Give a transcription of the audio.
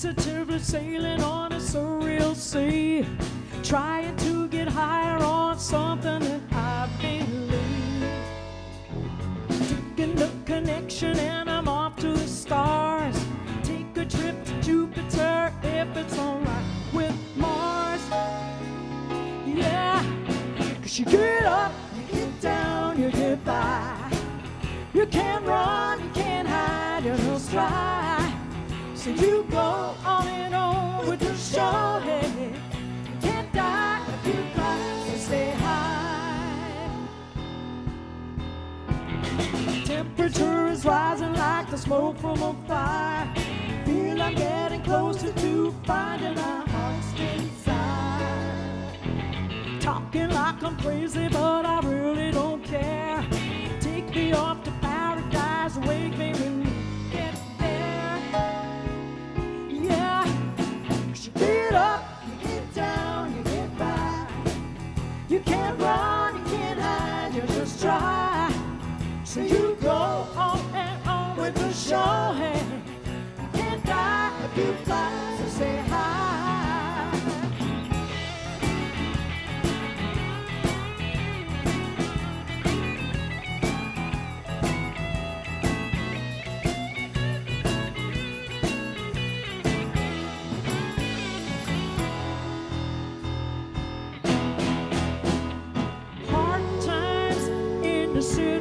tentatively sailing on a surreal sea, trying to get higher on something that I believe. Taking the connection and I'm off to the stars. Take a trip to Jupiter if it's alright with Mars. Yeah, cause you get up, you get down, you get by. You can't run, you can't hide, you're no stride. So you go on and on with the show. You can't die if you fly, so stay high. Temperature is rising like the smoke from a fire. Feel I'm getting closer to finding my heart's inside. Talking like I'm crazy, but I really don't care. Take me off to You go on and on with the show. You can't die if you fly. So say hi. Hard times in the city.